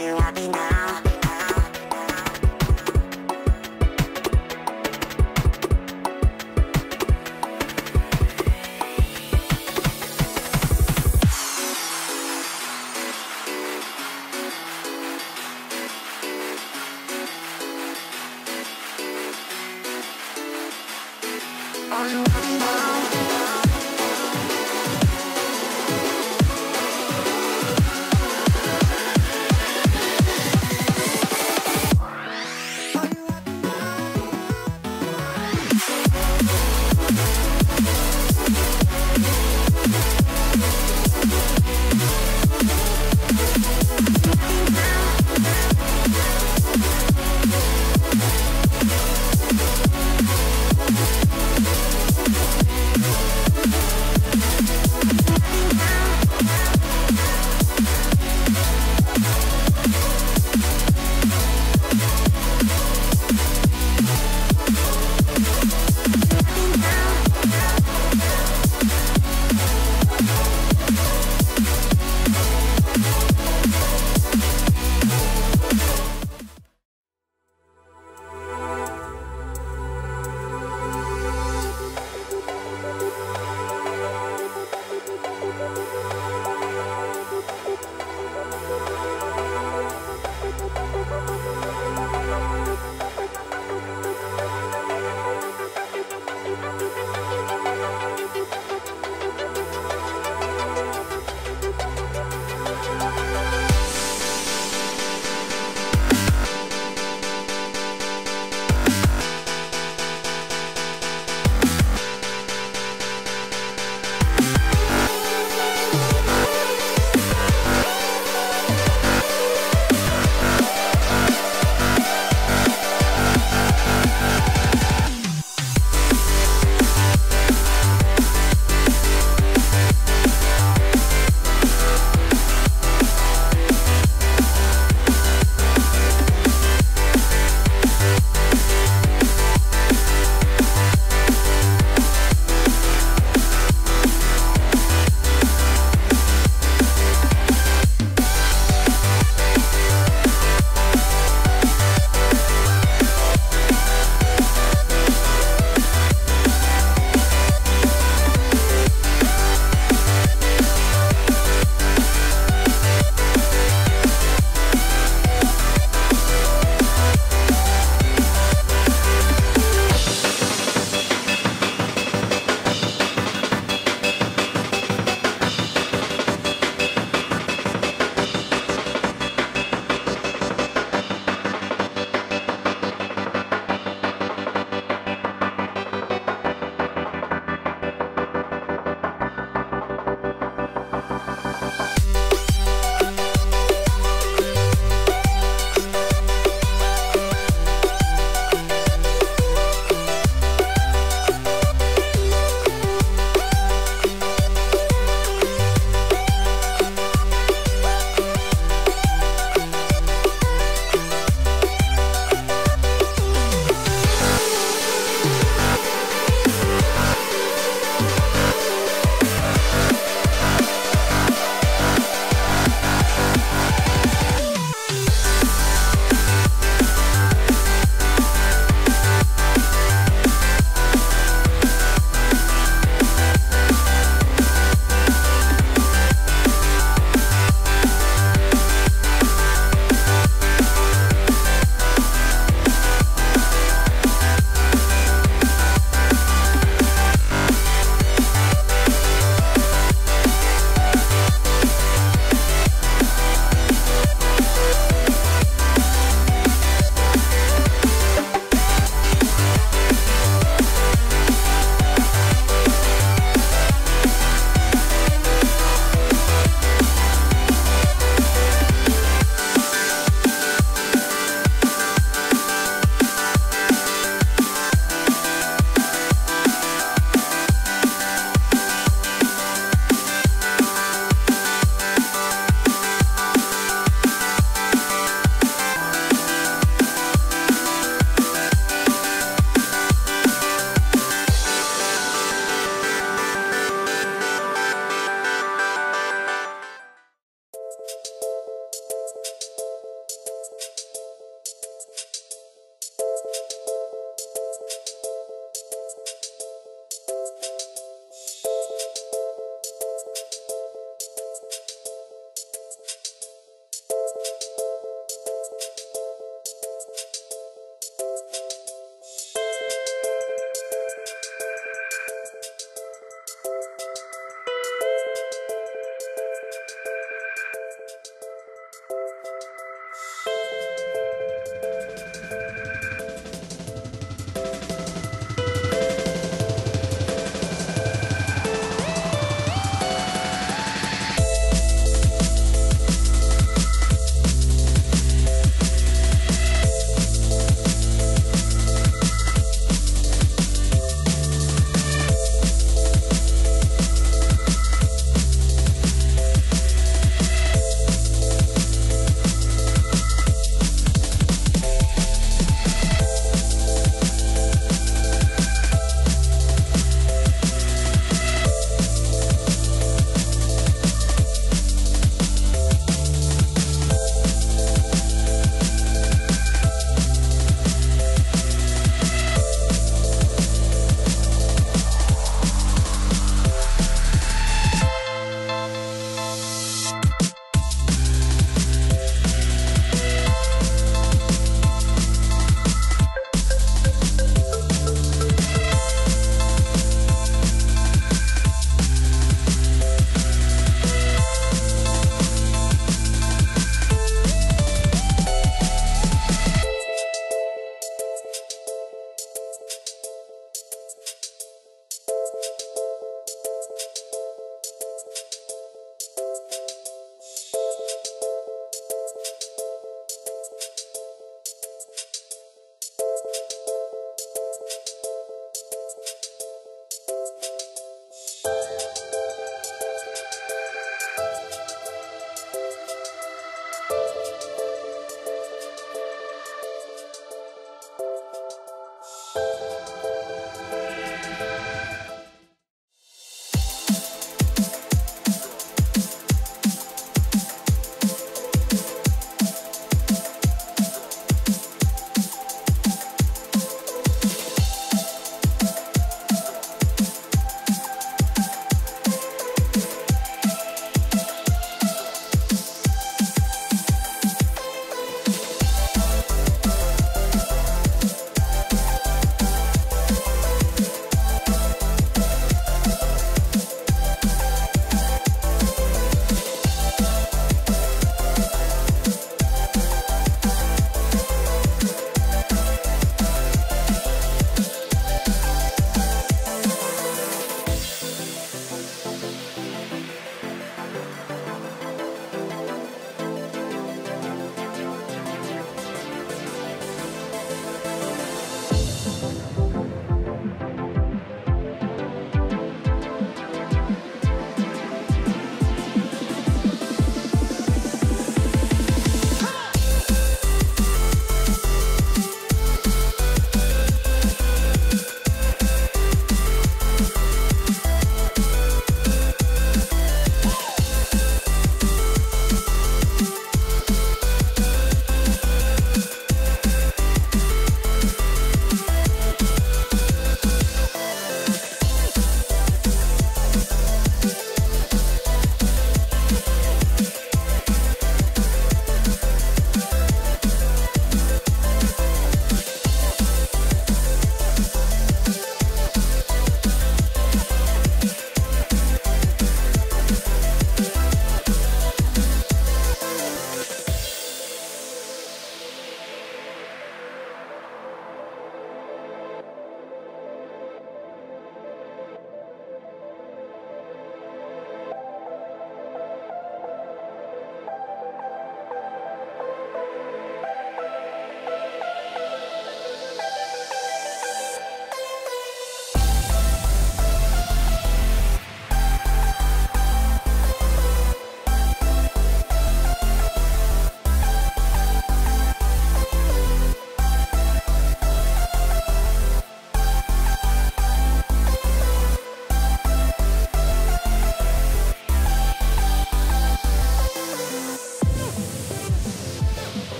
you love me now.